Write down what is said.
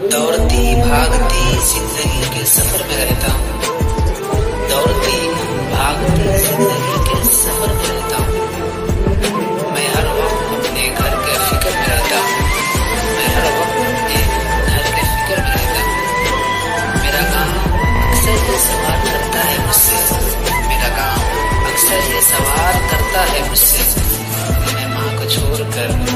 दौड़ती, भागती, ज़िंदगी के सफ़र में रहता हूँ। दौड़ती, भागती, ज़िंदगी के सफ़र में रहता हूँ। मैं हर वक्त अपने घर के फ़िक्र में रहता हूँ। मैं हर वक्त अपने घर के फ़िक्र में रहता हूँ। मेरा काम अक्सर ये सवाल करता है मुझसे। मेरा काम अक्सर ये सवाल करता है मुझसे। मैं माँ को छोड़ कर